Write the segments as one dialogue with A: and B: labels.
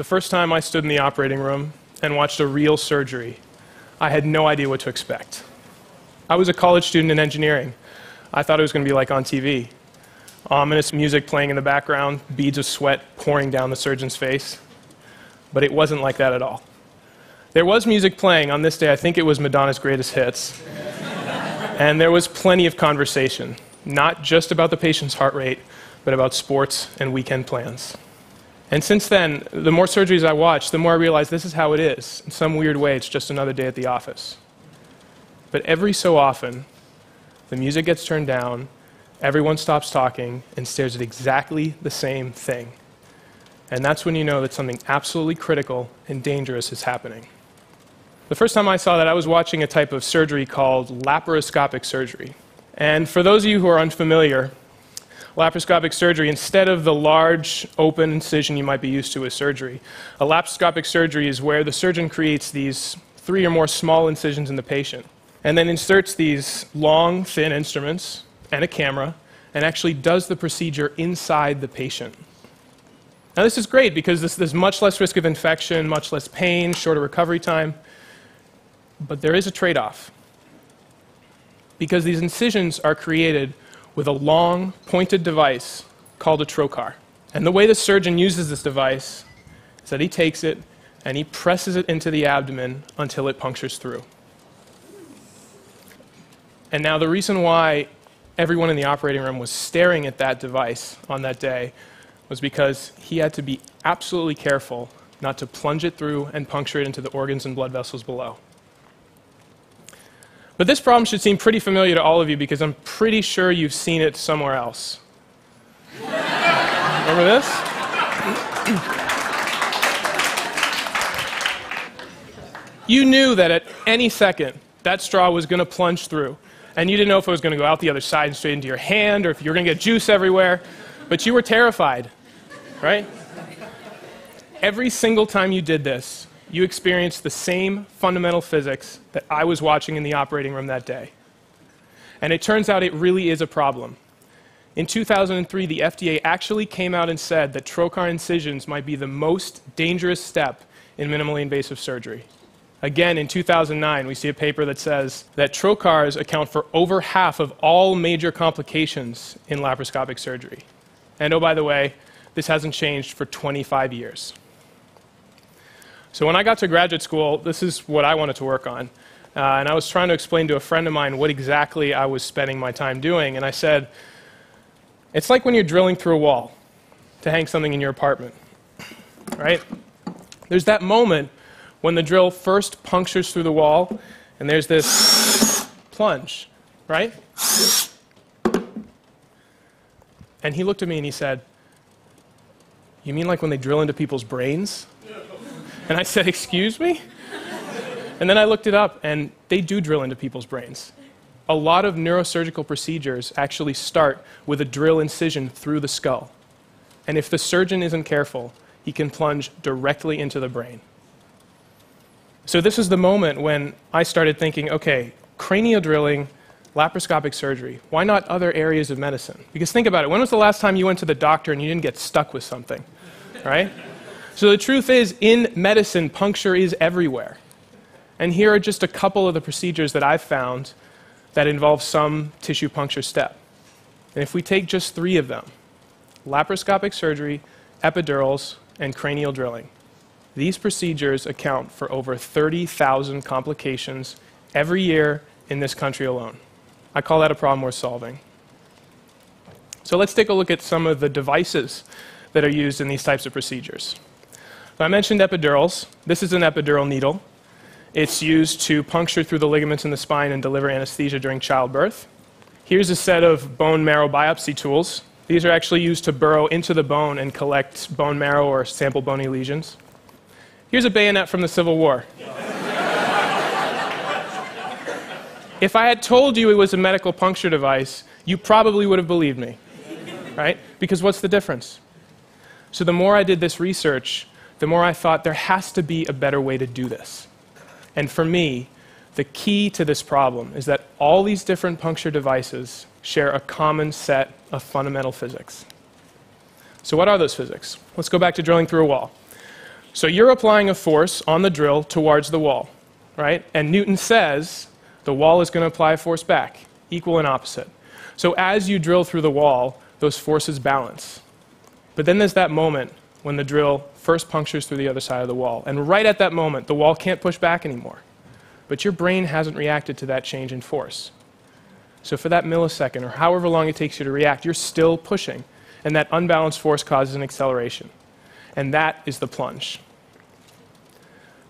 A: The first time I stood in the operating room and watched a real surgery, I had no idea what to expect. I was a college student in engineering. I thought it was going to be like on TV ominous music playing in the background, beads of sweat pouring down the surgeon's face. But it wasn't like that at all. There was music playing on this day, I think it was Madonna's greatest hits. and there was plenty of conversation, not just about the patient's heart rate, but about sports and weekend plans. And since then, the more surgeries I watch, the more I realize this is how it is. In some weird way, it's just another day at the office. But every so often, the music gets turned down, everyone stops talking and stares at exactly the same thing. And that's when you know that something absolutely critical and dangerous is happening. The first time I saw that, I was watching a type of surgery called laparoscopic surgery. And for those of you who are unfamiliar, laparoscopic surgery, instead of the large open incision you might be used to with surgery, a laparoscopic surgery is where the surgeon creates these three or more small incisions in the patient and then inserts these long, thin instruments and a camera and actually does the procedure inside the patient. Now, this is great because this, there's much less risk of infection, much less pain, shorter recovery time. But there is a trade off. Because these incisions are created with a long, pointed device called a trocar. And the way the surgeon uses this device is that he takes it and he presses it into the abdomen until it punctures through. And now, the reason why everyone in the operating room was staring at that device on that day was because he had to be absolutely careful not to plunge it through and puncture it into the organs and blood vessels below. But this problem should seem pretty familiar to all of you because I'm pretty sure you've seen it somewhere else. Remember this? you knew that at any second that straw was going to plunge through and you didn't know if it was going to go out the other side and straight into your hand or if you were going to get juice everywhere, but you were terrified, right? Every single time you did this, you experienced the same fundamental physics that I was watching in the operating room that day. And it turns out it really is a problem. In 2003, the FDA actually came out and said that trocar incisions might be the most dangerous step in minimally invasive surgery. Again, in 2009, we see a paper that says that trocars account for over half of all major complications in laparoscopic surgery. And oh, by the way, this hasn't changed for 25 years. So when I got to graduate school, this is what I wanted to work on. Uh, and I was trying to explain to a friend of mine what exactly I was spending my time doing. And I said, it's like when you're drilling through a wall to hang something in your apartment, right? There's that moment when the drill first punctures through the wall, and there's this plunge, right? And he looked at me and he said, You mean like when they drill into people's brains? And I said, Excuse me? And then I looked it up, and they do drill into people's brains. A lot of neurosurgical procedures actually start with a drill incision through the skull. And if the surgeon isn't careful, he can plunge directly into the brain. So this is the moment when I started thinking, okay, cranial drilling, laparoscopic surgery, why not other areas of medicine? Because think about it, when was the last time you went to the doctor and you didn't get stuck with something, right? So the truth is, in medicine, puncture is everywhere. And here are just a couple of the procedures that I've found that involve some tissue puncture step. And if we take just three of them laparoscopic surgery, epidurals, and cranial drilling these procedures account for over 30,000 complications every year in this country alone. I call that a problem worth solving. So let's take a look at some of the devices that are used in these types of procedures. So I mentioned epidurals. This is an epidural needle. It's used to puncture through the ligaments in the spine and deliver anesthesia during childbirth. Here's a set of bone marrow biopsy tools. These are actually used to burrow into the bone and collect bone marrow or sample bony lesions. Here's a bayonet from the Civil War. if I had told you it was a medical puncture device, you probably would have believed me, right? Because what's the difference? So the more I did this research, the more I thought there has to be a better way to do this. And for me, the key to this problem is that all these different puncture devices share a common set of fundamental physics. So, what are those physics? Let's go back to drilling through a wall. So you're applying a force on the drill towards the wall, right? And Newton says the wall is going to apply a force back, equal and opposite. So as you drill through the wall, those forces balance. But then there's that moment when the drill first punctures through the other side of the wall. And right at that moment, the wall can't push back anymore. But your brain hasn't reacted to that change in force. So for that millisecond, or however long it takes you to react, you're still pushing. And that unbalanced force causes an acceleration. And that is the plunge.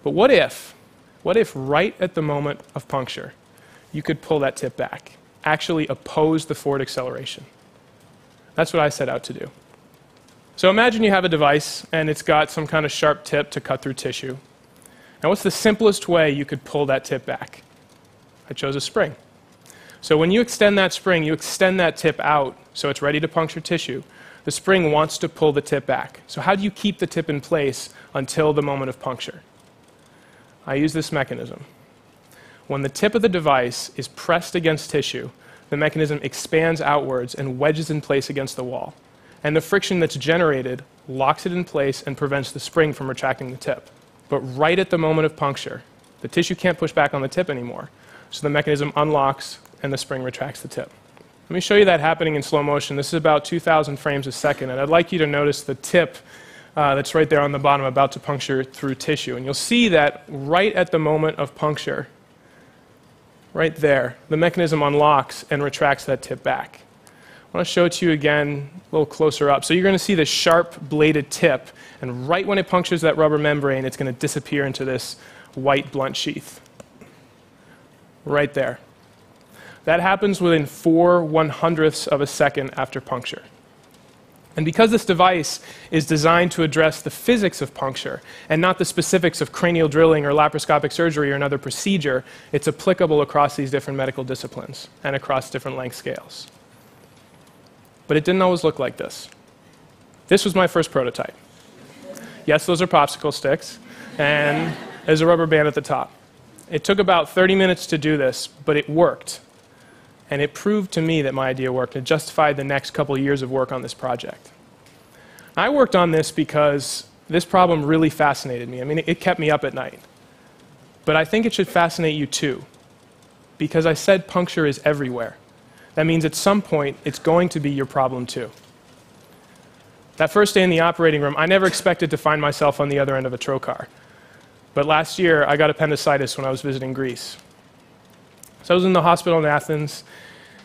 A: But what if, what if right at the moment of puncture, you could pull that tip back, actually oppose the forward acceleration? That's what I set out to do. So imagine you have a device and it's got some kind of sharp tip to cut through tissue. Now, what's the simplest way you could pull that tip back? I chose a spring. So when you extend that spring, you extend that tip out so it's ready to puncture tissue. The spring wants to pull the tip back. So, how do you keep the tip in place until the moment of puncture? I use this mechanism. When the tip of the device is pressed against tissue, the mechanism expands outwards and wedges in place against the wall and the friction that's generated locks it in place and prevents the spring from retracting the tip. But right at the moment of puncture, the tissue can't push back on the tip anymore, so the mechanism unlocks and the spring retracts the tip. Let me show you that happening in slow motion. This is about 2,000 frames a second, and I'd like you to notice the tip uh, that's right there on the bottom about to puncture through tissue. And you'll see that right at the moment of puncture, right there, the mechanism unlocks and retracts that tip back. I want to show it to you again a little closer up. So you're going to see this sharp bladed tip, and right when it punctures that rubber membrane, it's going to disappear into this white blunt sheath. Right there. That happens within four one hundredths of a second after puncture. And because this device is designed to address the physics of puncture and not the specifics of cranial drilling or laparoscopic surgery or another procedure, it's applicable across these different medical disciplines and across different length scales. But it didn't always look like this. This was my first prototype. Yes, those are popsicle sticks, and there's a rubber band at the top. It took about 30 minutes to do this, but it worked. And it proved to me that my idea worked. It justified the next couple of years of work on this project. I worked on this because this problem really fascinated me. I mean, it kept me up at night. But I think it should fascinate you too, because I said puncture is everywhere that means at some point it's going to be your problem too. That first day in the operating room, I never expected to find myself on the other end of a trocar. But last year, I got appendicitis when I was visiting Greece. So I was in the hospital in Athens,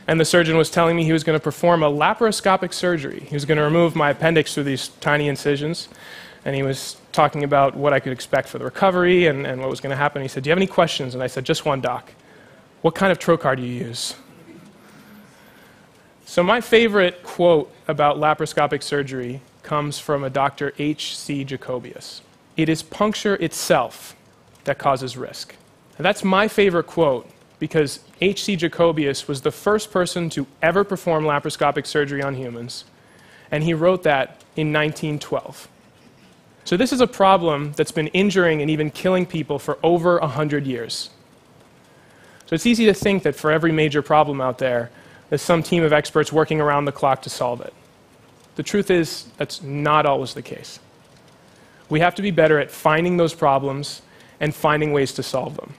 A: and the surgeon was telling me he was going to perform a laparoscopic surgery. He was going to remove my appendix through these tiny incisions, and he was talking about what I could expect for the recovery and, and what was going to happen. He said, Do you have any questions? And I said, Just one, doc. What kind of trocar do you use? So, my favorite quote about laparoscopic surgery comes from a Dr. H.C. Jacobaeus. It is puncture itself that causes risk. And that's my favorite quote because H.C. Jacobaeus was the first person to ever perform laparoscopic surgery on humans, and he wrote that in 1912. So, this is a problem that's been injuring and even killing people for over 100 years. So, it's easy to think that for every major problem out there, there's some team of experts working around the clock to solve it. The truth is, that's not always the case. We have to be better at finding those problems and finding ways to solve them.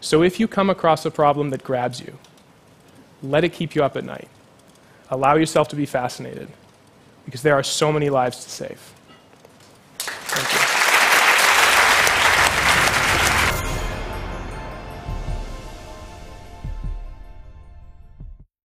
A: So if you come across a problem that grabs you, let it keep you up at night. Allow yourself to be fascinated, because there are so many lives to save.